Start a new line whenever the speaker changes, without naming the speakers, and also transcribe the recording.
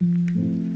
Mm-hmm.